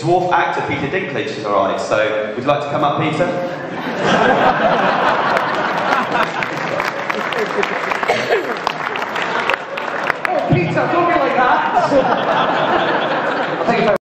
dwarf actor Peter Dinklage has arrived. So, would you like to come up, Peter? don't be like that. I think